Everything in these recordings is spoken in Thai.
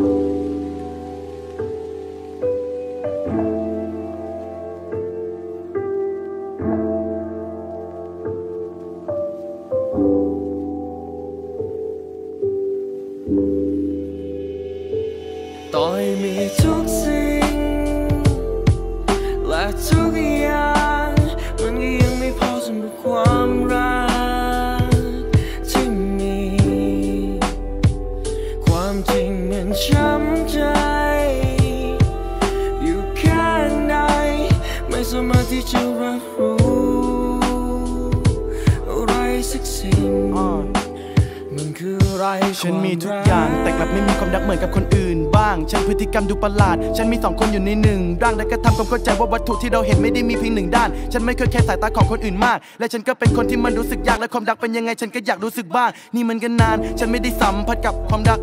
ต่อให้มีทุกสิ่ง และทุกอย่างมันก็ยังไม่พอสำหรับความรักที่มี ความจริง ที่จะรับรู้อะไรสักสิ่งมันคืออะไรฉันมีทุกอย่าง แต่กลับไม่มีความรักเหมือนกับคนอื่นบ้าง ฉันพฤติกรรมดูประหลาด ฉันมีสองคนอยู่ในหนึ่งร่างและก็ทำความเข้าใจว่าวัตถุที่เราเห็นไม่ได้มีเพียงหนึ่งด้าน ฉันไม่เคยแค่สายตาของคนอื่นมาก และฉันก็เป็นคนที่มันรู้สึกยากและความรักเป็นยังไง ฉันก็อยากรู้สึกบ้าง นี่มันกันนาน ฉันไม่ได้สัมผัสกับความรัก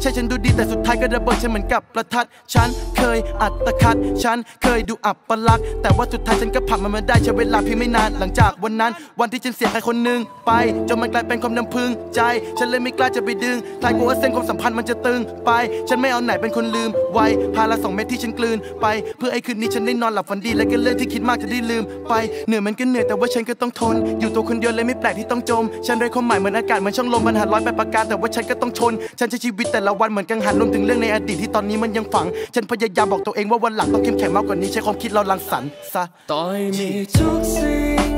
ใช่ฉันดูดีแต่สุดท้ายก็ระเบิดฉันเหมือนกับประทัด ฉันเคยอัตคัด ฉันเคยดูอับปลัก แต่ว่าสุดท้ายฉันก็ผ่านมันมาได้ใช้เวลาเพียงไม่นาน หลังจากวันนั้น วันที่ฉันเสียใครคนหนึ่งไป จนมันกลายเป็นความน้ำพึงใจ ฉันเลยไม่กล้าจะไปดึงคลายกลัวว่าเส้นความสัมพันธ์มันจะตึงไป ฉันไม่เอาไหนเป็นคนลืม ไว้พาละสองเม็ดที่ฉันกลืนไป เพื่อไอ้คืนนี้ฉันได้นอนหลับฝันดี และก็เรื่องที่คิดมากจะได้ลืมไป เหนื่อยมันก็เหนื่อยแต่ว่าฉันก็ต้องทน อยู่ตัวคนเดียวเลยไม่แปลกที่ต้องจม ฉันไร้ความหมายเหมือนอากาศเหมือนช่องลมบรรหารร้อยแปประกาแต่ว่าฉันก็ต้องชน ฉันใช้ชีวิตแต่ละวันเหมือนกังหันรวมถึงเรื่องในอดีตที่ตอนนี้มันยังฝัง ฉันพยายามบอกตัวเองว่าวันหลังต้องเข้มแข็งมากกว่านี้ใช้ความคิดเราลังสรรค์ซะต่อยมีทุกสิ่ง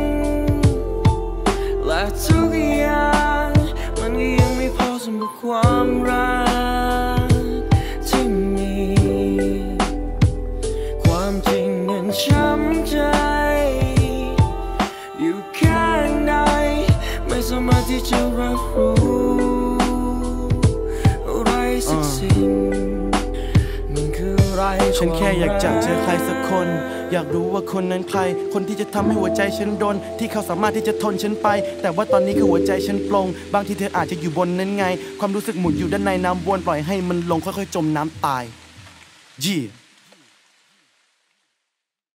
และทุกอย่างมันก็ยังไม่พอสำหรับความรักที่มี ความจริงมันช้ำใจ อยู่แค่ไหนไม่สามารถที่จะรับรู้ ฉันแค่อยากจะเจอใครสักคน อยากรู้ว่าคนนั้นใคร คนที่จะทำให้หัวใจฉันโดน ที่เขาสามารถที่จะทนฉันไป แต่ว่าตอนนี้คือหัวใจฉันปลง บางทีเธออาจจะอยู่บนนั้นไง ความรู้สึกหมุนอยู่ด้านในน้ำวนปล่อยให้มันลงค่อยๆ จมน้ำตายยี่